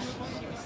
She was